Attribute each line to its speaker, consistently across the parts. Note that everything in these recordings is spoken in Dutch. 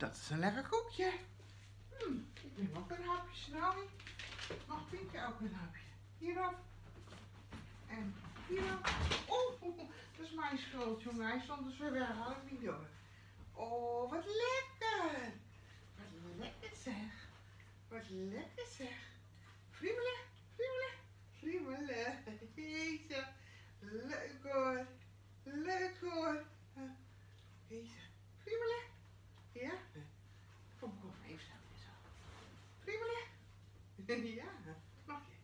Speaker 1: Dat is een lekker koekje. Hm, ik neem ook een hapje, Snowy. Mag Pinkje ook een hapje? Hierop. En hierop. Oeh, dat is mijn schuld, jongen. Hij stond dus weer weg. Had ik niet door. Oh, wat lekker. Wat lekker zeg. Wat lekker zeg. Friemelen, friemelen. Jezus. Leuk hoor. Leuk hoor. Jezus. Friemelen. Ja? Kom, kom, even zo. Even zo. Friemelen. Ja, mag je?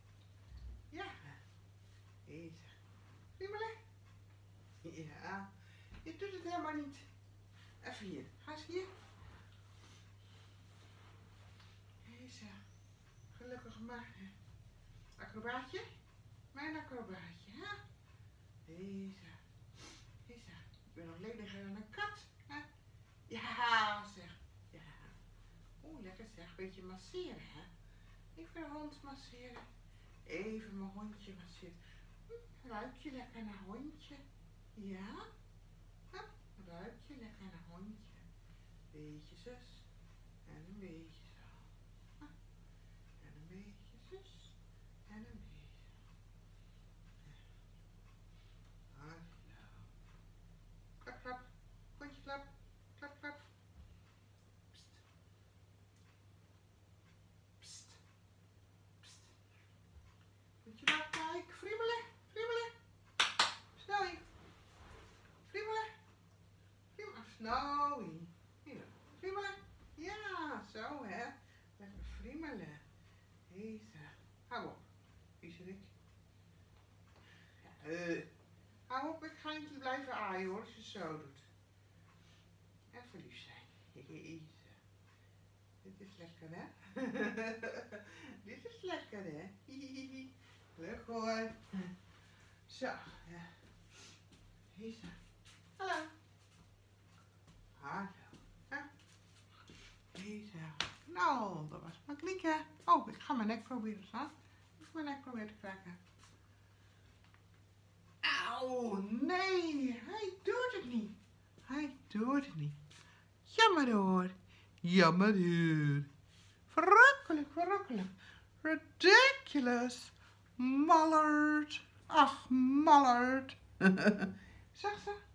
Speaker 1: Ja. Jezus. Friemelen. Ja. Je doet het helemaal niet. Even hier. Ga eens hier. Jezus. Gelukkig maar. Acrobaatje. Mijn acrobaatje, hè? Jezus. Jezus. Ik ben nog leniger dan een kat. Hè? Ja, zeg. Ja. Oeh, lekker zeg. Beetje masseren, hè? Even de hond masseren. Even mijn hondje masseren. Hm, ruik je lekker naar hondje? Ja? Ruik je lekker naar hondje? Beetje zus. En een beetje zo. En een beetje zus. En een beetje. Hallo. Klap, klap. Hondje klap. Klap, klap. Pst. Pst. Pst. Moet je maar kijken. Friemelen. Friemelen. Snowy. Friemelen. Friemelen. Snowy. Hier. Friemelen. Ja, zo hè. Lekker friemelen. Deze. Hou op. Viezerik. Ja, eh. Hou op, ik ga niet blijven aaien hoor, als je zo doet. Even lief zijn. Jezus. Dit is lekker hè? Dit is lekker hè? Hoor. Zo, ja. Hallo. Hallo. Ja. Nou, dat was mijn klieken. Oh, ik ga mijn nek proberen staan. Ik ga mijn nek proberen te kraken. Auw, nee, hij doet het niet. Hij doet het niet. Jammer hoor. Jammer hoor. Verrukkelijk, verrukkelijk. Ridiculous. Mallard. Ach, Mallard. Zeg ze.